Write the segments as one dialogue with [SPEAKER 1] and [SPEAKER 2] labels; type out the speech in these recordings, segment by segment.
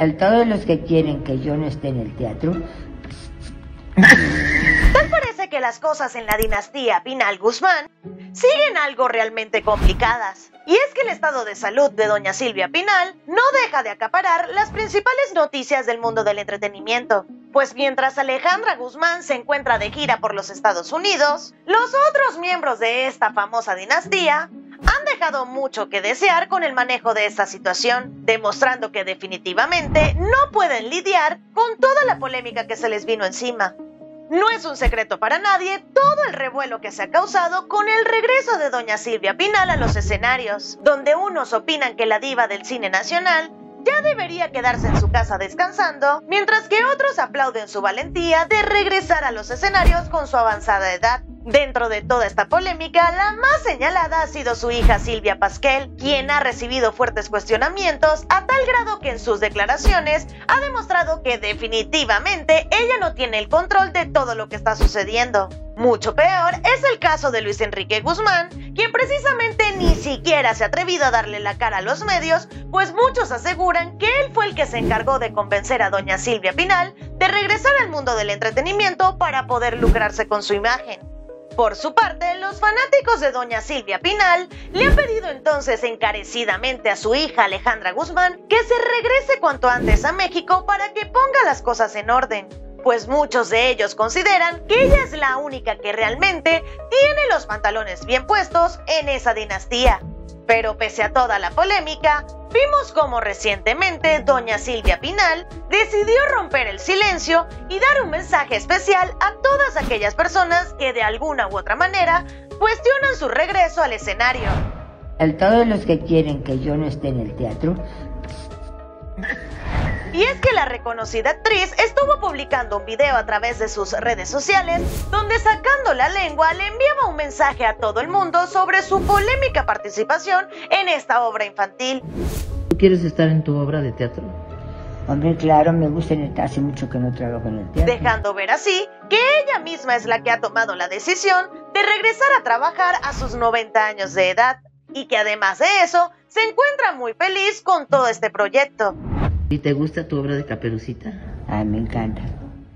[SPEAKER 1] A todos los que quieren que yo no esté en el teatro.
[SPEAKER 2] Tal parece que las cosas en la dinastía Pinal Guzmán siguen algo realmente complicadas. Y es que el estado de salud de doña Silvia Pinal no deja de acaparar las principales noticias del mundo del entretenimiento. Pues mientras Alejandra Guzmán se encuentra de gira por los Estados Unidos, los otros miembros de esta famosa dinastía mucho que desear con el manejo de esta situación, demostrando que definitivamente no pueden lidiar con toda la polémica que se les vino encima. No es un secreto para nadie todo el revuelo que se ha causado con el regreso de doña Silvia Pinal a los escenarios, donde unos opinan que la diva del cine nacional ya debería quedarse en su casa descansando, mientras que otros aplauden su valentía de regresar a los escenarios con su avanzada edad. Dentro de toda esta polémica, la más señalada ha sido su hija Silvia Pasquel, quien ha recibido fuertes cuestionamientos a tal grado que en sus declaraciones ha demostrado que definitivamente ella no tiene el control de todo lo que está sucediendo. Mucho peor es el caso de Luis Enrique Guzmán, quien precisamente ni siquiera se ha atrevido a darle la cara a los medios, pues muchos aseguran que él fue el que se encargó de convencer a doña Silvia Pinal de regresar al mundo del entretenimiento para poder lucrarse con su imagen. Por su parte, los fanáticos de doña Silvia Pinal le han pedido entonces encarecidamente a su hija Alejandra Guzmán que se regrese cuanto antes a México para que ponga las cosas en orden, pues muchos de ellos consideran que ella es la única que realmente tiene los pantalones bien puestos en esa dinastía. Pero pese a toda la polémica, vimos como recientemente doña Silvia Pinal decidió romper el silencio y dar un mensaje especial a todas aquellas personas que de alguna u otra manera cuestionan su regreso al escenario.
[SPEAKER 1] A todos los que quieren que yo no esté en el teatro.
[SPEAKER 2] Y es que la reconocida actriz estuvo publicando un video a través de sus redes sociales donde sacando la lengua le enviaba un mensaje a todo el mundo sobre su polémica participación en esta obra infantil.
[SPEAKER 3] ¿Tú quieres estar en tu obra de teatro?
[SPEAKER 1] Hombre, claro, me gusta en el hace mucho que no trabajo en el teatro.
[SPEAKER 2] Dejando ver así que ella misma es la que ha tomado la decisión de regresar a trabajar a sus 90 años de edad y que además de eso se encuentra muy feliz con todo este proyecto.
[SPEAKER 3] ¿Y te gusta tu obra de Caperucita?
[SPEAKER 1] Ay, me encanta.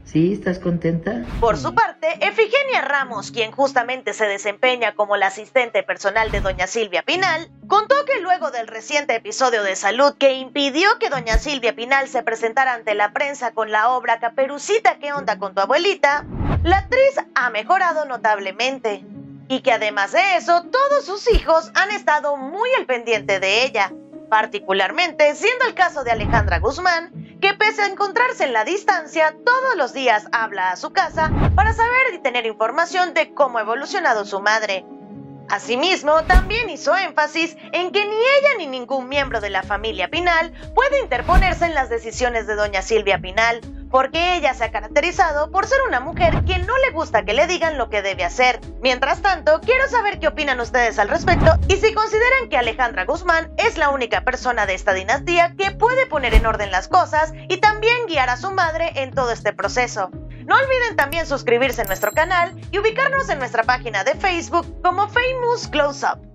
[SPEAKER 3] ¿Sí? ¿Estás contenta?
[SPEAKER 2] Por su parte, Efigenia Ramos, quien justamente se desempeña como la asistente personal de doña Silvia Pinal, contó que luego del reciente episodio de salud que impidió que doña Silvia Pinal se presentara ante la prensa con la obra Caperucita, ¿qué onda con tu abuelita? La actriz ha mejorado notablemente y que además de eso, todos sus hijos han estado muy al pendiente de ella particularmente siendo el caso de Alejandra Guzmán, que pese a encontrarse en la distancia, todos los días habla a su casa para saber y tener información de cómo ha evolucionado su madre. Asimismo, también hizo énfasis en que ni ella ni ningún miembro de la familia Pinal puede interponerse en las decisiones de doña Silvia Pinal, porque ella se ha caracterizado por ser una mujer que no le gusta que le digan lo que debe hacer. Mientras tanto, quiero saber qué opinan ustedes al respecto y si consideran que Alejandra Guzmán es la única persona de esta dinastía que puede poner en orden las cosas y también guiar a su madre en todo este proceso. No olviden también suscribirse a nuestro canal y ubicarnos en nuestra página de Facebook como Famous Close Up.